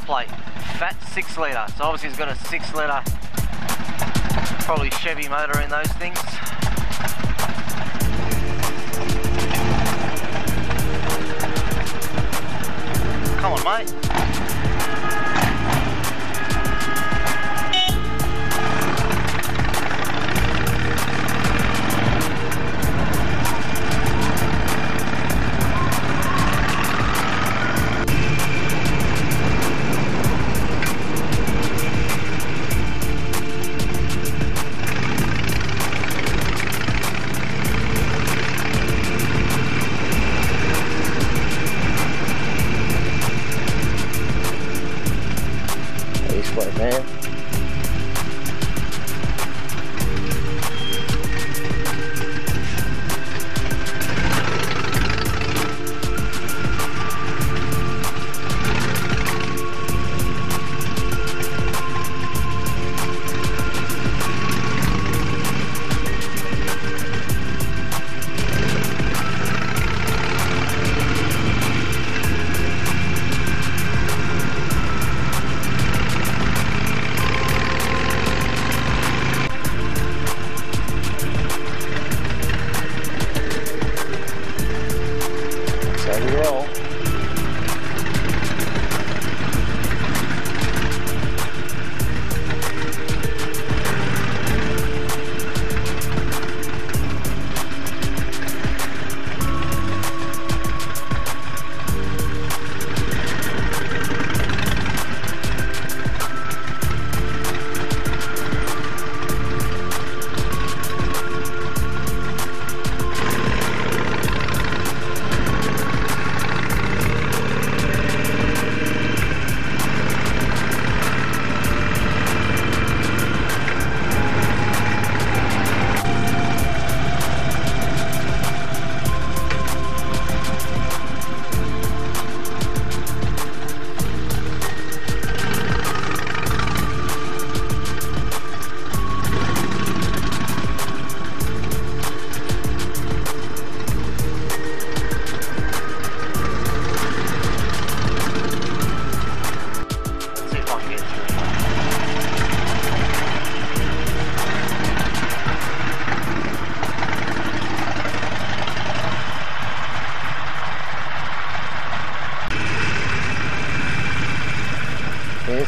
plate. Fat 6 litre. So obviously it's got a 6 litre, probably Chevy motor in those things. Come on, mate. Sweat, man. How we roll.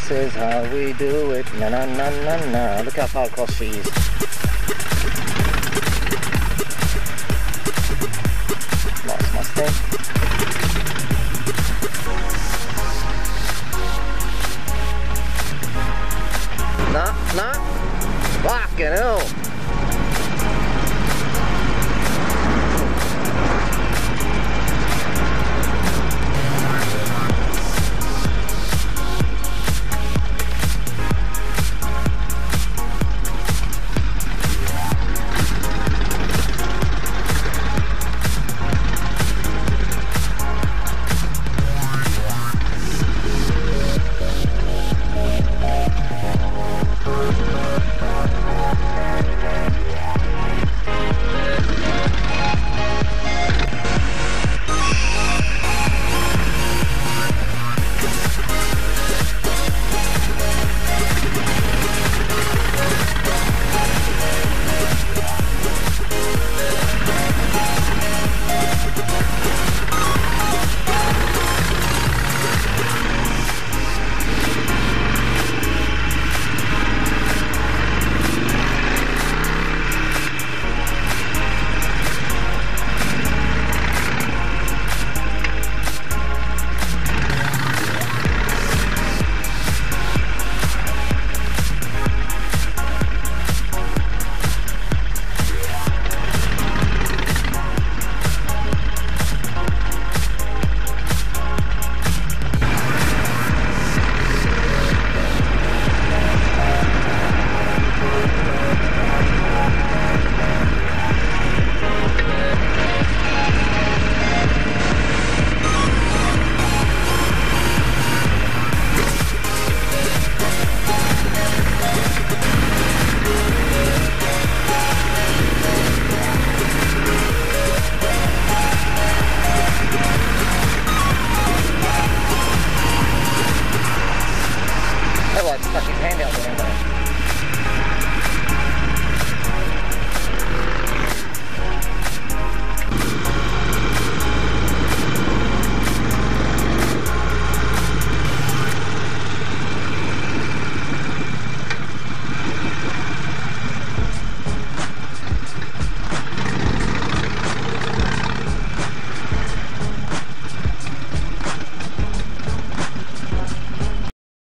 This is how we do it. Na na na na na. Look how far across she is. Nice Mustang. Nah, nah. Fucking hell. Otherwise stuck his hand out the window.